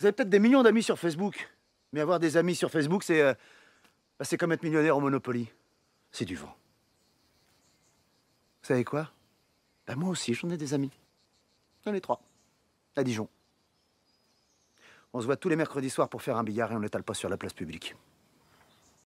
Vous avez peut-être des millions d'amis sur Facebook. Mais avoir des amis sur Facebook, c'est. Euh, bah, c'est comme être millionnaire au Monopoly. C'est du vent. Vous savez quoi? Bah, moi aussi, j'en ai des amis. J'en ai trois. À Dijon. On se voit tous les mercredis soirs pour faire un billard et on n'étale pas sur la place publique.